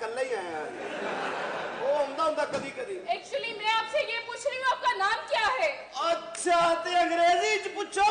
कल ही आया वो आंदा हूँ कभी कभी एक्चुअली मैं आपसे ये पूछ रही हूँ आपका नाम क्या है? अच्छा ते अंग्रेज़ी च पूछो